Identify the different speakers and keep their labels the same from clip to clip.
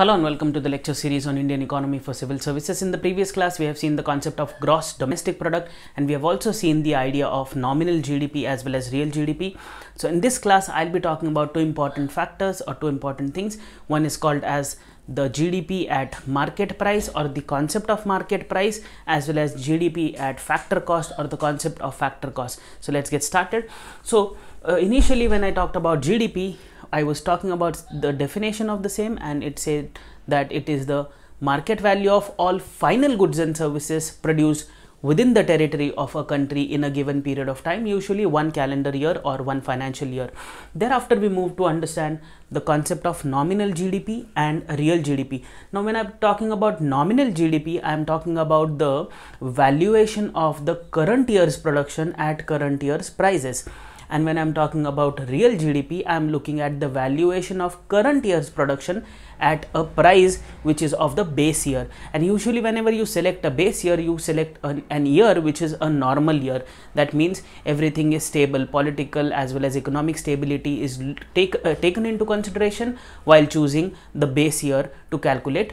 Speaker 1: Hello and welcome to the lecture series on Indian economy for civil services. In the previous class, we have seen the concept of gross domestic product and we have also seen the idea of nominal GDP as well as real GDP. So in this class, I'll be talking about two important factors or two important things. One is called as the GDP at market price or the concept of market price as well as GDP at factor cost or the concept of factor cost. So let's get started. So uh, initially when I talked about GDP, I was talking about the definition of the same and it said that it is the market value of all final goods and services produced within the territory of a country in a given period of time, usually one calendar year or one financial year. Thereafter, we move to understand the concept of nominal GDP and real GDP. Now, when I'm talking about nominal GDP, I'm talking about the valuation of the current year's production at current year's prices and when i'm talking about real gdp i'm looking at the valuation of current year's production at a price which is of the base year. And usually whenever you select a base year you select an, an year which is a normal year. That means everything is stable. Political as well as economic stability is take, uh, taken into consideration while choosing the base year to calculate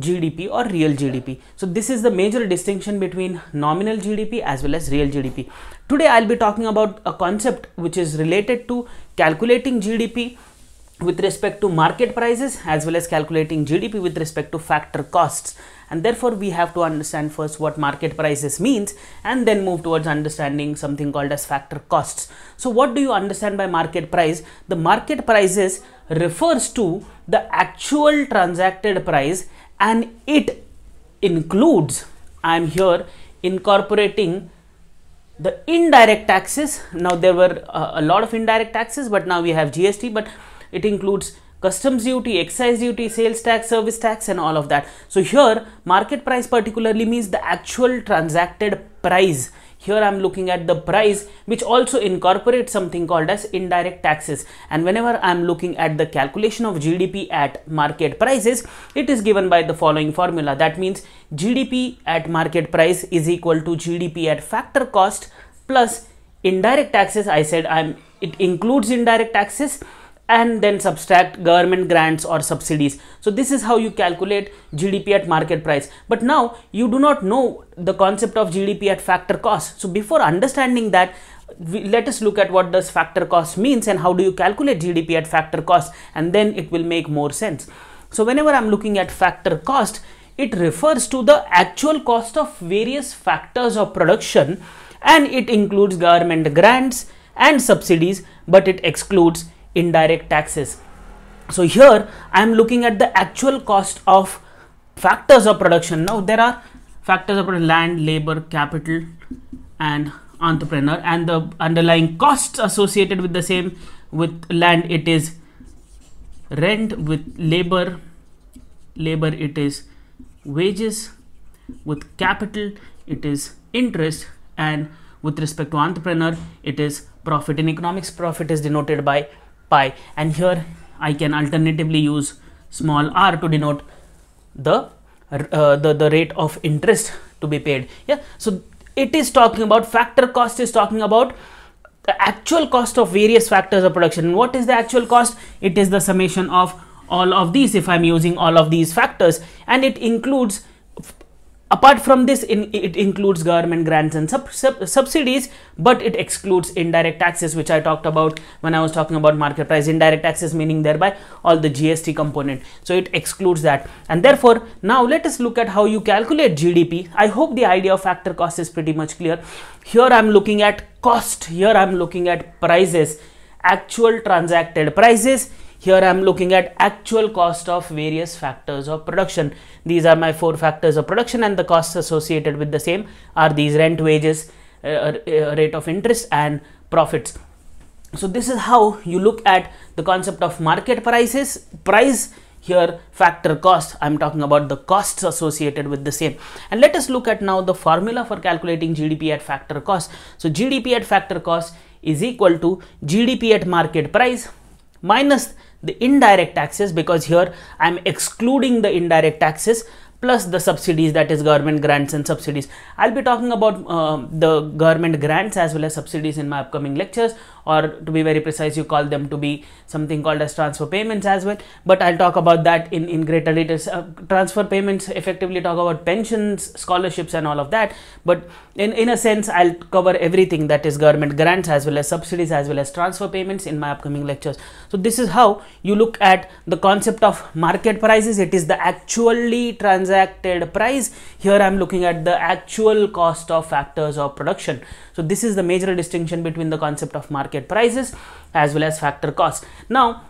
Speaker 1: GDP or real GDP. So this is the major distinction between nominal GDP as well as real GDP. Today I'll be talking about a concept which is related to calculating GDP with respect to market prices as well as calculating GDP with respect to factor costs and therefore we have to understand first what market prices means and then move towards understanding something called as factor costs. So what do you understand by market price? The market prices refers to the actual transacted price and it includes I am here incorporating the indirect taxes. Now there were uh, a lot of indirect taxes but now we have GST but it includes customs duty excise duty sales tax service tax and all of that. So here market price particularly means the actual transacted price. Here i'm looking at the price which also incorporates something called as indirect taxes. And whenever i'm looking at the calculation of gdp at market prices it is given by the following formula. That means gdp at market price is equal to gdp at factor cost plus indirect taxes. I said i'm it includes indirect taxes and then subtract government grants or subsidies. So this is how you calculate GDP at market price. But now you do not know the concept of GDP at factor cost. So before understanding that, we, let us look at what does factor cost means and how do you calculate GDP at factor cost and then it will make more sense. So whenever I'm looking at factor cost, it refers to the actual cost of various factors of production and it includes government grants and subsidies but it excludes indirect taxes. So here I am looking at the actual cost of factors of production. Now there are factors of land, labor, capital and entrepreneur and the underlying costs associated with the same with land it is rent with labor labor it is wages with capital it is interest and with respect to entrepreneur it is profit in economics profit is denoted by pi. And here I can alternatively use small r to denote the uh, the the rate of interest to be paid. Yeah? So it is talking about factor cost is talking about the actual cost of various factors of production. And what is the actual cost? It is the summation of all of these if i'm using all of these factors. And it includes apart from this in, it includes government grants and sub, sub, subsidies but it excludes indirect taxes which i talked about when i was talking about market price. Indirect taxes meaning thereby all the gst component. So it excludes that. And therefore now let us look at how you calculate gdp i hope the idea of factor cost is pretty much clear. Here i'm looking at cost. Here i'm looking at prices actual transacted prices here I am looking at actual cost of various factors of production. These are my four factors of production and the costs associated with the same are these rent, wages, uh, uh, rate of interest and profits. So this is how you look at the concept of market prices, price here factor cost i'm talking about the costs associated with the same and let us look at now the formula for calculating gdp at factor cost so gdp at factor cost is equal to gdp at market price minus the indirect taxes because here I am excluding the indirect taxes plus the subsidies that is government grants and subsidies. I'll be talking about uh, the government grants as well as subsidies in my upcoming lectures. Or to be very precise you call them to be something called as transfer payments as well. But i'll talk about that in in greater details uh, transfer payments effectively talk about pensions scholarships and all of that. But in in a sense i'll cover everything that is government grants as well as subsidies as well as transfer payments in my upcoming lectures. So this is how you look at the concept of market prices. It is the actually transacted price. Here i'm looking at the actual cost of factors of production. So this is the major distinction between the concept of market prices as well as factor cost. Now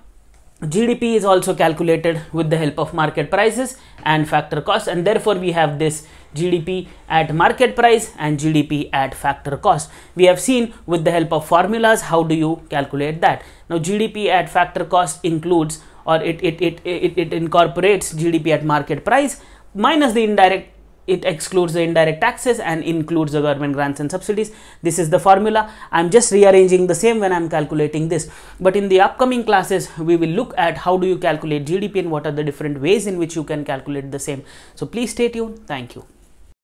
Speaker 1: GDP is also calculated with the help of market prices and factor cost and therefore we have this GDP at market price and GDP at factor cost. We have seen with the help of formulas how do you calculate that. Now GDP at factor cost includes or it, it, it, it, it incorporates GDP at market price minus the indirect it excludes the indirect taxes and includes the government grants and subsidies. This is the formula. I'm just rearranging the same when i'm calculating this. But in the upcoming classes we will look at how do you calculate gdp and what are the different ways in which you can calculate the same. So please stay tuned. Thank you